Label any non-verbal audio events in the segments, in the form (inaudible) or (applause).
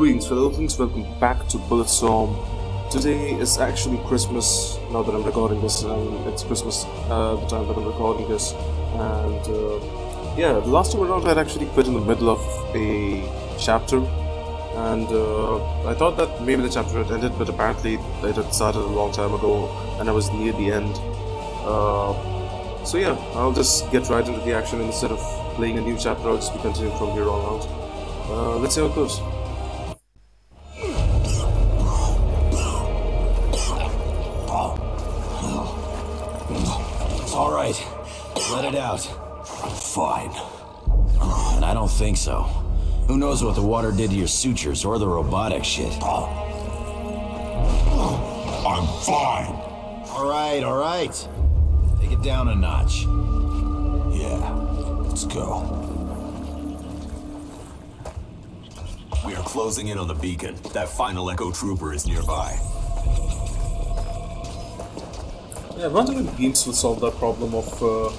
Greetings fellow things, welcome back to Bulletstorm. Today is actually Christmas, now that I'm recording this, and it's Christmas uh, the time that I'm recording this. And uh, yeah, the last time around I actually quit in the middle of a chapter, and uh, I thought that maybe the chapter had ended, but apparently it had started a long time ago, and I was near the end. Uh, so yeah, I'll just get right into the action instead of playing a new chapter, I'll just be continuing from here on out. Uh, let's see how it goes. I don't think so. Who knows what the water did to your sutures or the robotic shit? I'm fine. All right, all right. Take it down a notch. Yeah, let's go. We are closing in on the beacon. That final Echo Trooper is nearby. Yeah, I wonder if games will solve that problem of uh,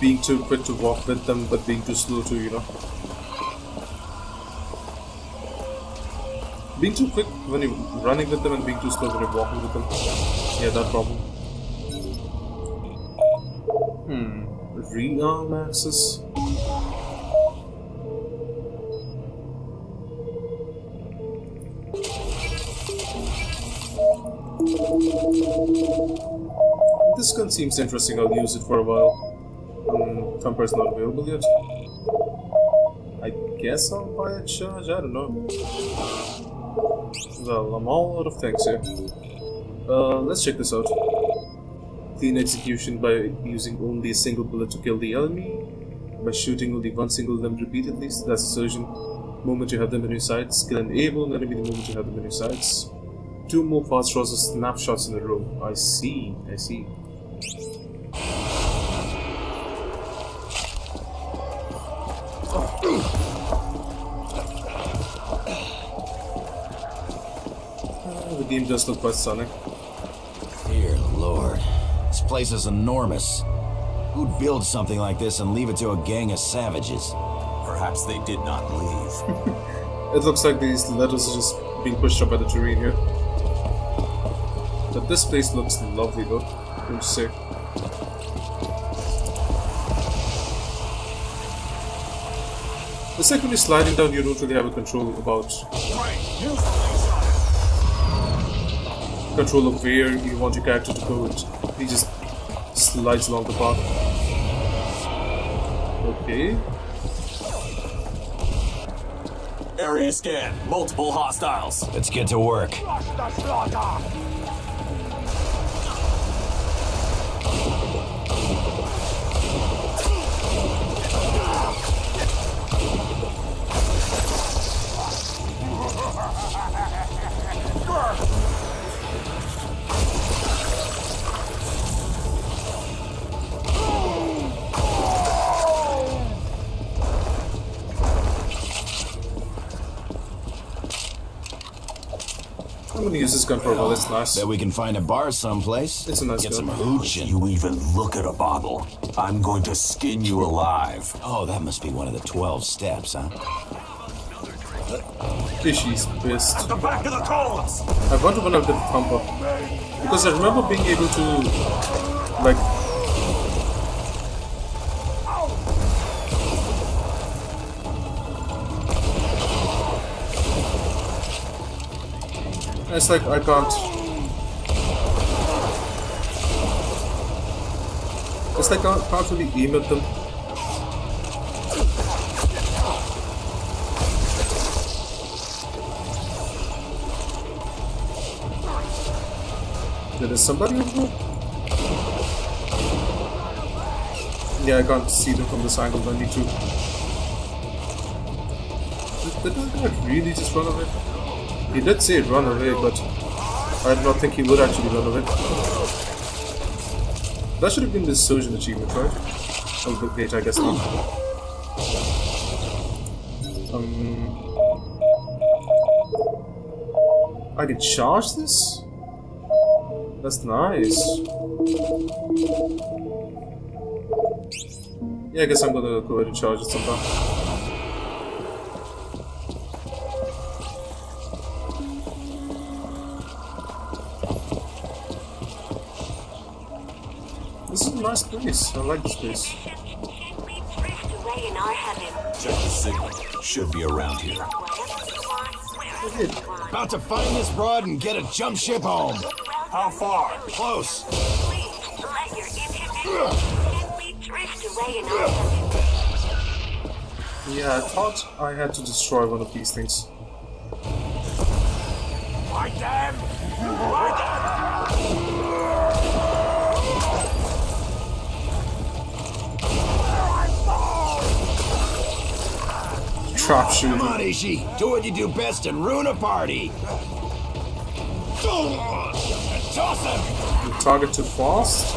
being too quick to walk with them, but being too slow to, you know. Being too quick when you're running with them and being too slow when you're walking with them. Yeah, that problem. Hmm. Rearm access? This gun seems interesting, I'll use it for a while. Um, Thumper's not available yet. I guess I'll buy a charge, I don't know. Well, I'm all out of things here. Uh, let's check this out. Clean execution by using only a single bullet to kill the enemy. By shooting only one single limb repeatedly, that's a surgeon. Moment you have them in your sights, kill an able enemy the moment you have them in your sights. Two more fast draws snapshots in a row. I see, I see. The game look quite stunning. Dear lord. This place is enormous. Who'd build something like this and leave it to a gang of savages? Perhaps they did not leave. (laughs) (laughs) It looks like these letters are just being pushed up by the terrain here. But this place looks lovely though, don't you say? The second you're sliding down, you don't really have a control about control of where you want your character to go. It- He just slides along the path. Okay. Area scan. Multiple hostiles. Let's get to work. This gun for a while, it's nice. Bet we can find a bar someplace. It's a nice Get gun. some hooch and... You even look at a bottle. I'm going to skin you alive. Oh, that must be one of the 12 steps, huh? Fishy's pissed. The back of the cones! I wonder when I'll get the thumper. Because I remember being able to, like... It's like I can't... It's like I can't really aim at them. There is somebody over there? Yeah, I can't see them from this angle, I need to... Did, did that guy really just run away? He did say run away, but I did not think he would actually run away. That should have been the surgeon achievement, right? Oh, wait, I guess not. Um... I can charge this? That's nice. Yeah, I guess I'm gonna go ahead and charge it sometime. Nice place. I like this place. Check the signal. Should be around here. About to find this rod and get a jump ship home. How far? Close. Yeah, I thought I had to destroy one of these things. My damn! My damn! Come on, Ishi. Do what you do best and ruin a party. Toss him. Target too fast.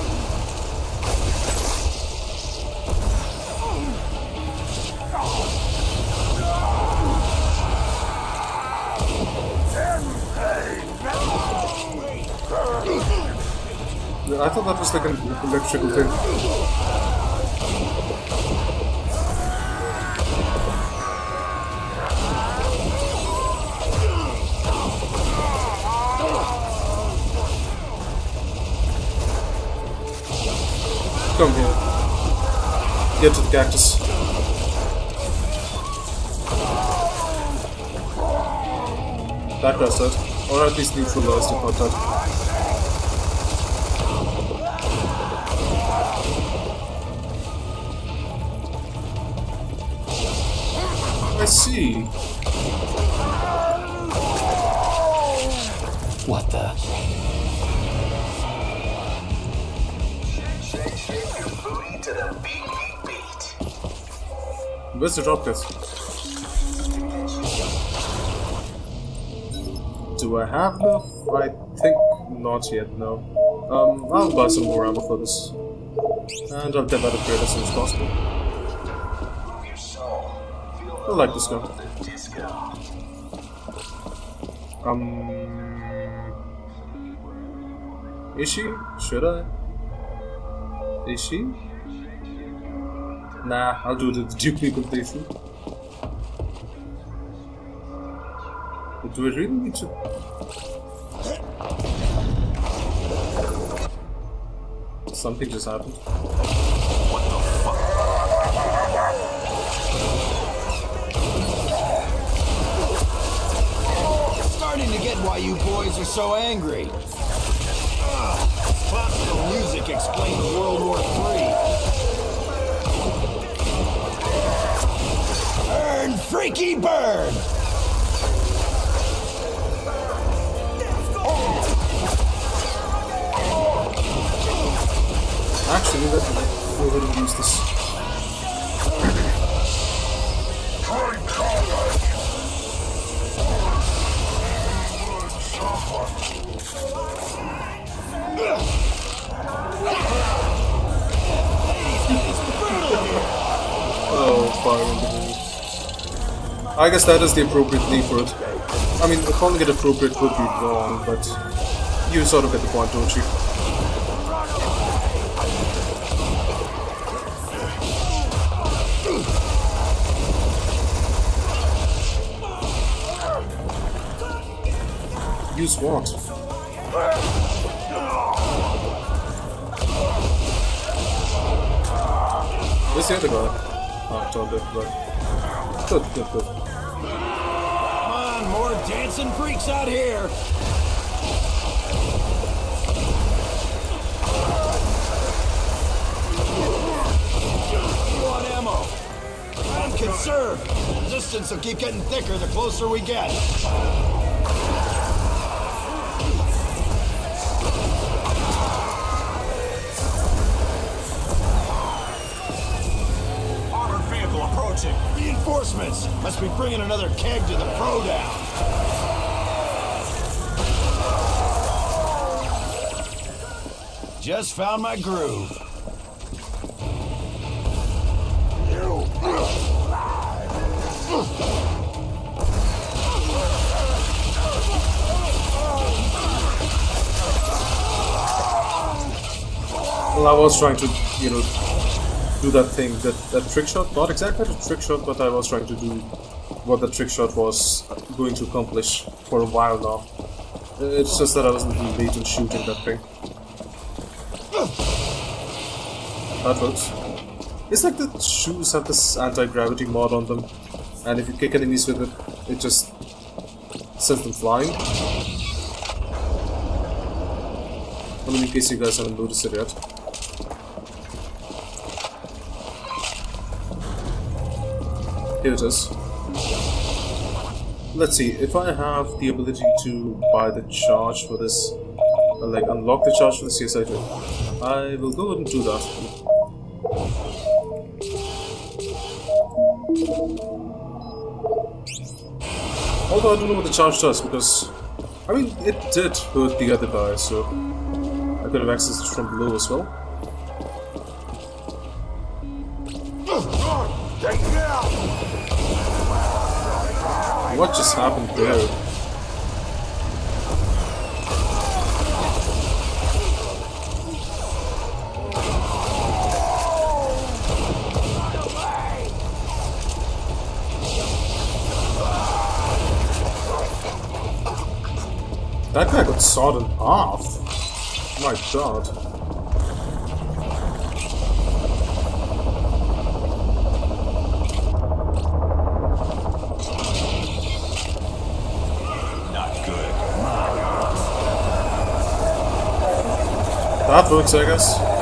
I thought that was like an electrical thing. Come here. Get to the cactus. That does it. Or at least neutralized it, not that. I see. What the? Where's the drop kit? Do I have enough? I think not yet, no. Um, I'll buy some more ammo for this. And I'll get that upgrade as soon as possible. I like this gun. Um... Is she? Should I? Is she? Nah, I'll do the duplicate playthrough. But do I really need to? Something just happened. Starting to get why you boys are so angry. Ugh, classical music explains World War III. Freaky Bird! Actually, let me use this. I guess that is the appropriate name for it. I mean, calling it appropriate would be wrong, but you sort of get the point, don't you? Use what? Where's the other guy? Oh, it's all dead, right. Good, good, good. Come on, more dancing freaks out here! You want ammo? And conserve! Resistance will keep getting thicker the closer we get. Armored vehicle approaching. Reinforcements! Must be bringing another keg to the pro down. Just found my groove. Well, I was trying to, you know, do that thing, that, that trick shot. Not exactly the trick shot, but I was trying to do what the trick shot was going to accomplish for a while now. It's just that I wasn't late in shooting that thing. That works. It's like the shoes have this anti-gravity mod on them, and if you kick enemies with it, it just sends them flying. Mean, in case you guys haven't noticed it yet. Here it is. Let's see, if I have the ability to buy the charge for this, like unlock the charge for this, yes I. I will go ahead and do that. Although I don't know what the charge does because, I mean, it did hurt the other guy, so I could have accessed from below as well. What just happened there? That guy got sawed in half. My god. Not good. That works, I guess.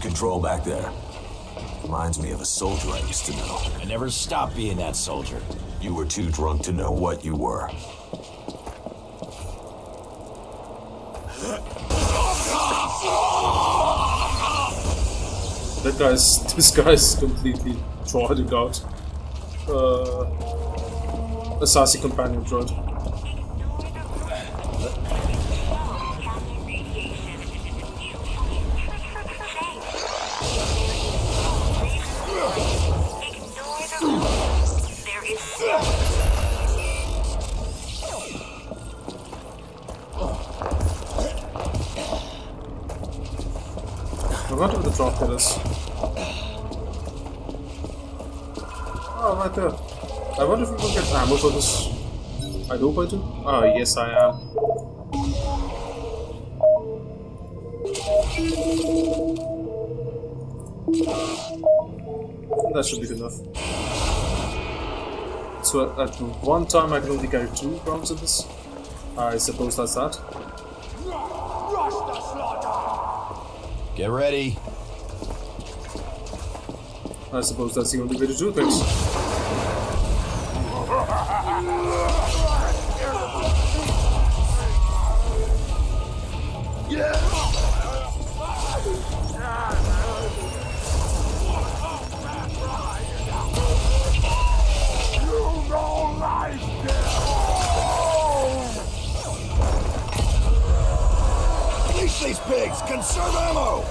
Control back there. Reminds me of a soldier I used to know. I never stopped being that soldier. You were too drunk to know what you were. That guy's this guy's completely droided out. Uh, a sassy companion droid. Oh, right there. I wonder if we can get ammo for this. I hope I do. Oh, yes, I am. That should be good enough. So at, at one time I can only carry two rounds of this. I suppose that's that. Rush the slaughter! Get ready. I suppose that's the only way to do things. These pigs! Conserve ammo!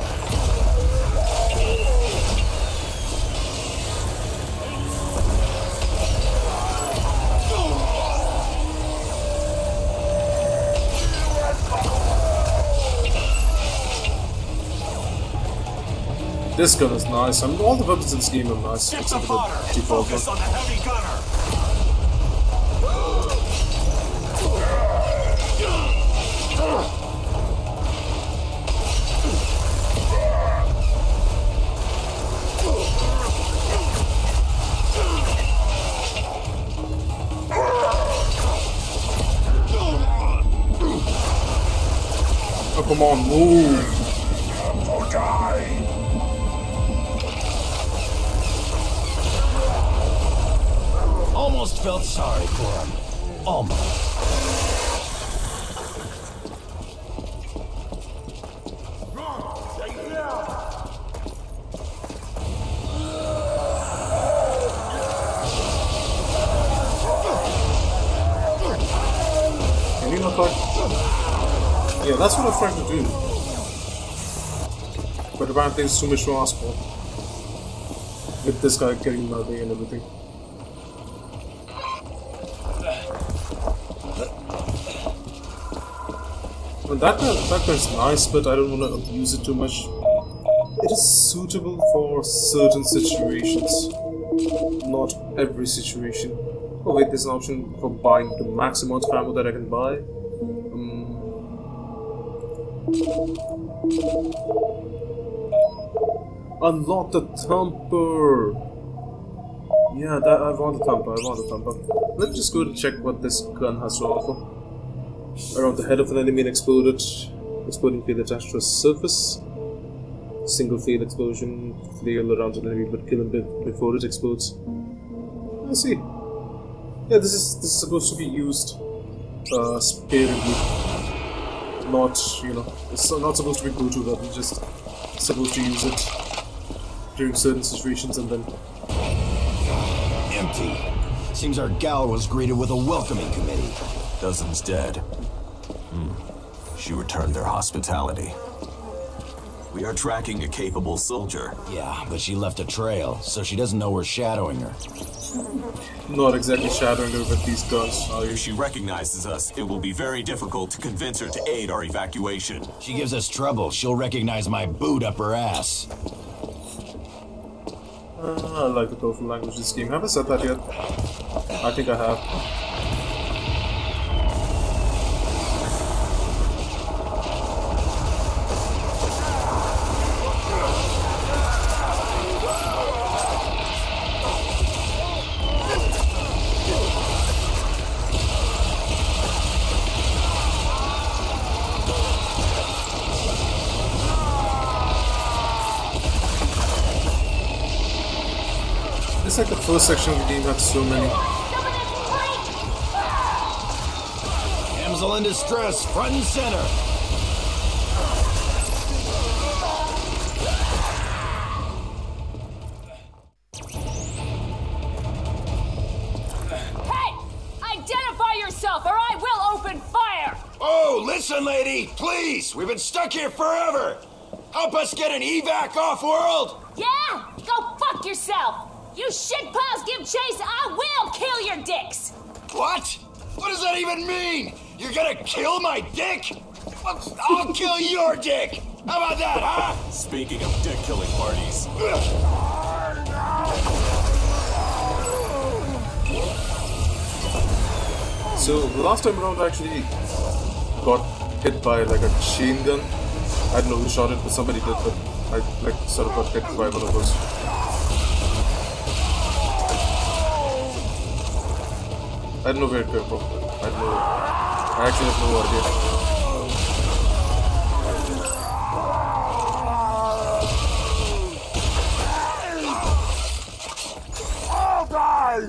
This gun is nice. I mean, all the weapons in this game are nice, Get the except for fodder the and default focus on the heavy gunner! Come on, move! To die! Almost felt sorry for him. Almost. That's what I'm trying to do. But apparently it's too much to ask for. With this guy getting in my way and everything. Well, that that gun's nice, but I don't want to abuse it too much. It is suitable for certain situations, not every situation. Oh wait, there's an option for buying the max amount of ammo that I can buy. Unlock the thumper. Yeah, that I want the thumper. I want the thumper. Let's just go to check what this gun has to offer. Around the head of an enemy, an exploded, exploding field attached to a surface. Single field explosion, flail around an enemy, but kill him be- before it explodes. I see. Yeah, this is this is supposed to be used uh, sparingly, not you know, it's not supposed to be go-to weapon. Just supposed to use it during certain situations and then Empty. Seems our gal was greeted with a welcoming committee. Dozens dead. Hmm. She returned their hospitality. We are tracking a capable soldier. Yeah, but she left a trail, so she doesn't know we're shadowing her. not exactly shadowing her with these guns. Are? If she recognizes us, it will be very difficult to convince her to aid our evacuation. She gives us trouble, she'll recognize my boot up her ass. Uh, I like the colorful language of this game. Haven't said that yet? I think I have. It's like the first section of the game had so many. Damsel in distress, front and center. Hey! Identify yourself or I will open fire! Oh, listen, lady, please. We've been stuck here forever. Help us get an evac off world. Yeah? Go fuck yourself! You shitpaws give chase, I will kill your dicks! What? What does that even mean? You're gonna kill my dick? I'll kill your dick. How about that, huh? Speaking of dick killing parties, So the last time around, I actually got hit by like a chain gun. I don't know who shot it, but somebody did. But I like sort of got hit by one of those. I don't know where it came from. I don't know. I actually have no idea. I'll die!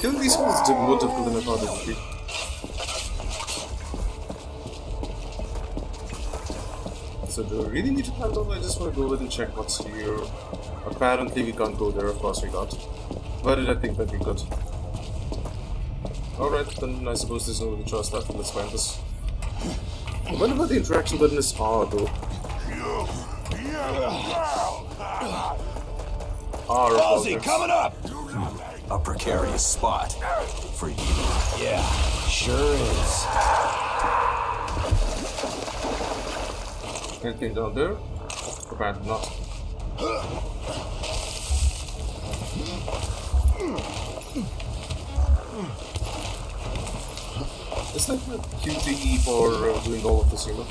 Killing these fools is more difficult than I thought it would be. So do we really need to plant over? I just want to go over and check what's here. Apparently we can't go there, of course we can't. Where did I think that we could? Alright, then I suppose there's no other choice left. Let's find this. I wonder what the interaction button is R though. R Halsey, coming up. a precarious spot for you. Yeah, sure is. Anything down there? Apparently not. It's like my QTE for uh, doing all of this, you know?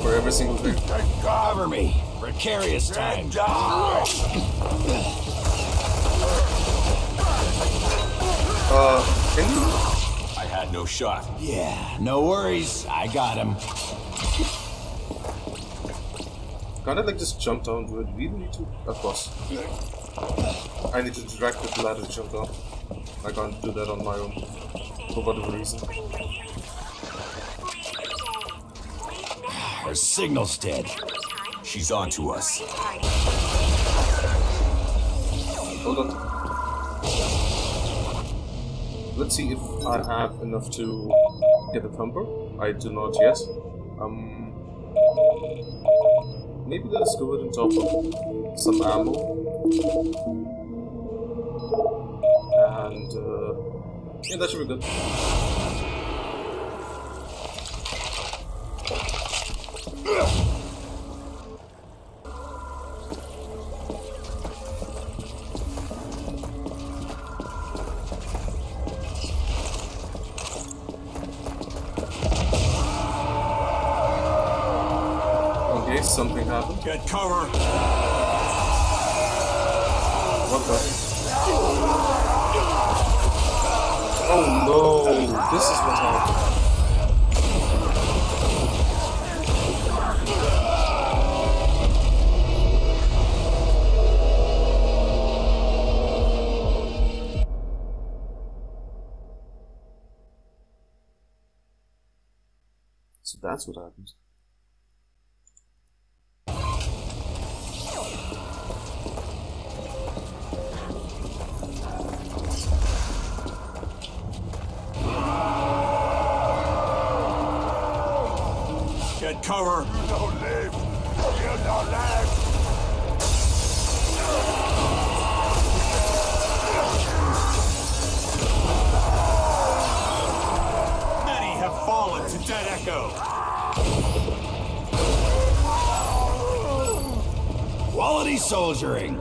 For every single thing. Cover me. Precarious time. Uh, can you? I had no shot. Yeah, no worries. I got him. Can't I like just jump down to it? We need to. Of course. I need to with the ladder to jump down. I can't do that on my own. For whatever reason. Her signal's dead. She's on to us. Hold on. Let's see if I have enough to get the thumper. I do not yet. Um, maybe let's go ahead and top up some ammo. And uh, yeah, that should be good. Okay, Get cover! Cover! don't live. You don't live. Many have fallen to Dead Echo! Quality soldiering.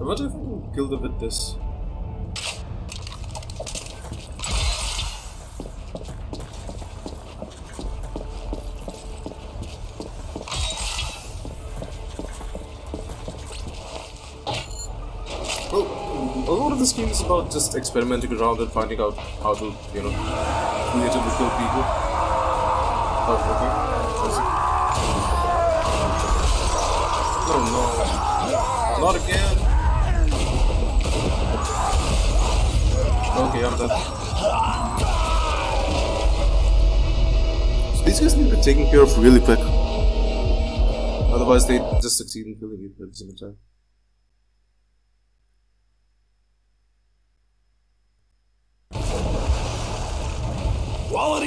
I wonder if I can kill them with this. Well, a lot of this game is about just experimenting around and finding out how to, you know, creatively kill people. Oh, okay. That's it. Oh no. Not again. Okay, I'm done. So these guys need to be taken care of really quick. Otherwise, they just succeed in killing you at the same time.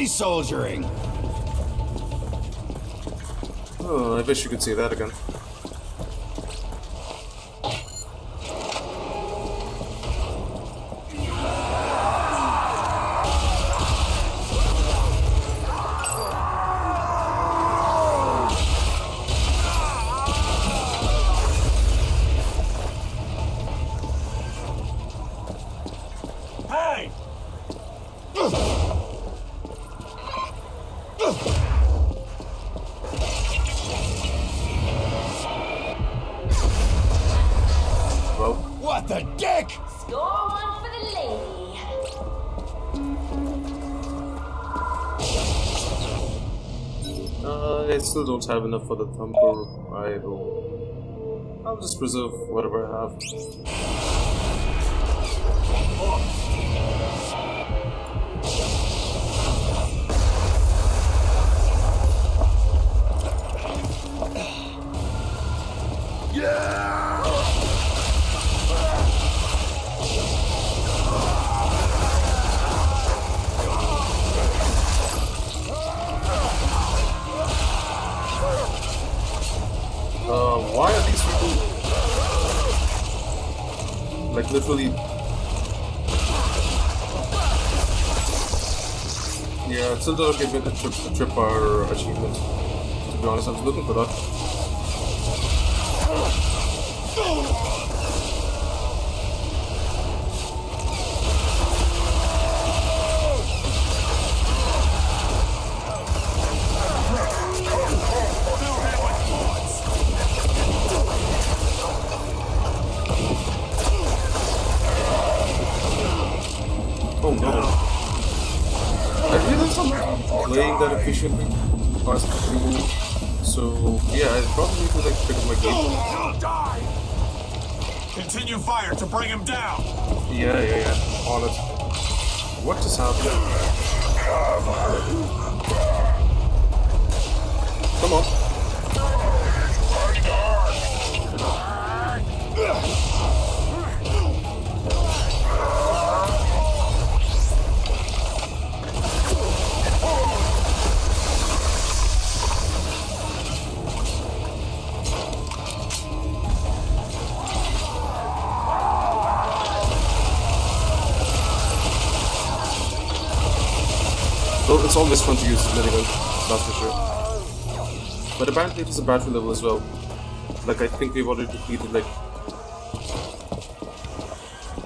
Soldiering. Oh, I wish you could see that again. Don't have enough for the thumper. I will. I'll just preserve whatever I have. Still doesn't give me the trip, the tripwire achievement. To be honest, I was looking for that. I'm playing that efficiently past moves. So yeah, I probably need to like pick up my gun. Continue fire to bring him down! Yeah, yeah, yeah. On it. What just happened? Come on. It's always fun to use the minigun, that's for sure. But apparently it is a battery level as well. Like, I think we've already defeated, like...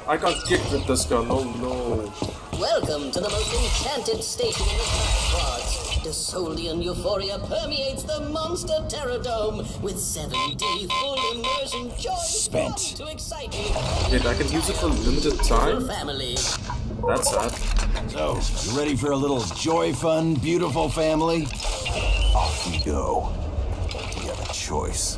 I can't kick with this gun, oh no. Welcome to the most enchanted station in the Quads. Desoldian euphoria permeates the monster Terror Dome with 7D full immersion joy Spent. to excite you Wait, I can use it for limited and your time? family. That's sad. So, you ready for a little joy fun, beautiful family? Off we go. We have a choice.